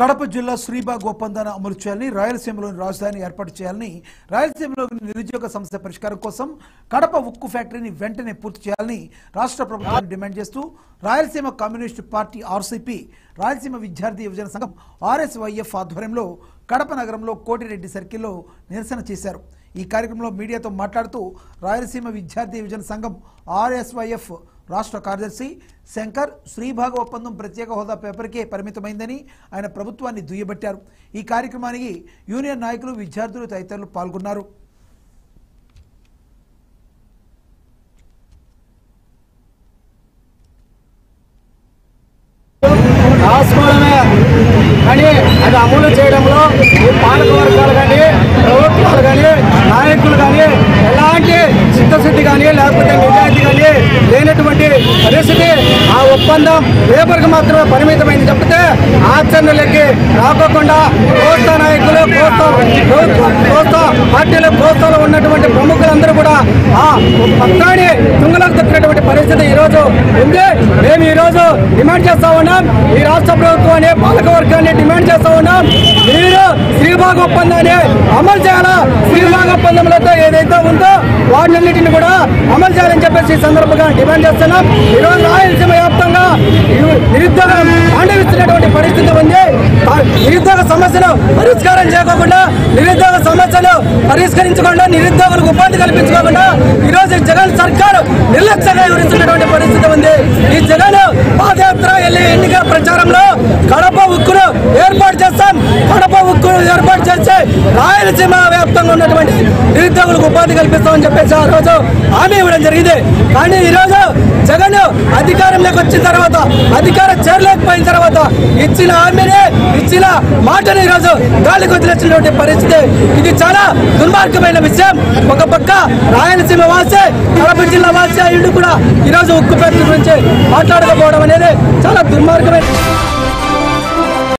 కడప జిల్లా శ్రీబాగ్ ఒప్పందాన్ని అమలు చేయాలని రాయలసీమలోని రాజధాని ఏర్పాటు చేయాలని రాయలసీమలోని నిరుద్యోగ సమస్య పరిష్కారం కోసం కడప ఉక్కు ఫ్యాక్టరీని వెంటనే పూర్తి చేయాలని రాష్ట్ర ప్రభుత్వాన్ని డిమాండ్ చేస్తూ Rayalaseema communist party RCP Rayalaseema విద్యార్థి యువజన సంఘం ఆర్ఎస్వైఎఫ్ ఆధ్వర్యంలో కడప నగరంలో కోటిరెడ్డి సర్కిల్లో నిరసన చేశారు. ఈ కార్యక్రమంలో మీడియాతో మాట్లాడుతూ రాయలసీమ విద్యార్థి యువజన సంఘం ఆర్ఎస్వైఎఫ్ రాష్ట్ర కార్యదర్శి శంకర్ శ్రీభాగ ఒప్పందం ప్రత్యేక హోదా పేపర్కే పరిమితమైందని ఆయన ప్రభుత్వాన్ని దుయ్యబట్టారు. ఈ కార్యక్రమానికి యూనియన్ నాయకులు విద్యార్థులు తదితరులు పాల్గొన్నారు. రాసుకోవడమే. కానీ అది అమలు చేయడంలో ఈ పాలక వర్గాలు కానీ ప్రభుత్వాలు కానీ నాయకులు కానీ ఎలాంటి చిత్తశుద్ధి కానీ లేకపోతే నిజాయితీ కానీ లేనటువంటి పరిస్థితి ఆ ఒప్పందం లేబర్కి మాత్రమే పరిమితమైంది చెప్తే ఆచరణలకి రాకోకుండా కోస్తా నాయకులు కోస్తా కోస్తా పార్టీలు కోస్తాలో ఉన్నటువంటి ప్రముఖులందరూ కూడా ఆ పత్రాన్ని తుంగలకు తొక్కినటువంటి పరిస్థితి ఈ రోజు ఉంది. మేము ఈ రోజు డిమాండ్ చేస్తా ఉన్నాం. ఈ రాష్ట్ర ప్రభుత్వాన్ని పాలకవర్గాన్ని డిమాండ్ చేస్తా ఉన్నాం. మీరు శ్రీభాగ ఒప్పందాన్ని అమలు చేయాలా? శ్రీభాగ ఒప్పందంలో ఏదైతే ఉందో వాటినన్నింటిని కూడా అమలు చేయాలని చెప్పేసి ఈ సందర్భంగా డిమాండ్ చేస్తున్నాం. ఈరోజు రాయలసీమ వ్యాప్తంగా ఈ నిరుద్యోగం తాండవిస్తున్నటువంటి పరిస్థితి ఉంది ఆ నిరుద్యోగ సమస్యను పరిష్కారం చేయకుండా నిరుద్యోగ సమస్యలు పరిష్కరించకుండా నిరుద్యోగులకు ఉపాధి కల్పించుకోకుండా ఈరోజు జగన్ సర్కారు నిర్లక్ష్యంగా వివరిస్తున్నటువంటి పరిస్థితి ఉంది. ఈ జగన్ పాదయాత్ర వెళ్ళి ఎన్నికల ప్రచారంలో కడప ఉక్కును ఏర్పాటు చేస్తాం. కడప ఉక్కును ఏర్పాటు చేసి రాయలసీమ వ్యాప్తంగా ఉన్నటువంటి నిరుద్యోగులకు ఉపాధి కల్పిస్తామని చెప్పేసి ఆ రోజు హామీ ఇవ్వడం జరిగింది. కానీ ఈరోజు జగన్ అధికారంలోకి వచ్చిన తర్వాత అధికారం చేరలేకపోయిన తర్వాత ఇచ్చిన హామీని ఇచ్చిన మాటని ఈరోజు గాలికి వదిలేసినటువంటి పరిస్థితి. ఇది చాలా దుర్మార్గమైన విషయం. ఒక పక్క రాయలసీమ వాసే కడప జిల్లా వాసే అయ్యుడు కూడా ఈరోజు ఉక్కు ఫ్యాక్టరీ గురించి మాట్లాడకపోవడం అనేది చాలా దుర్మార్గమైన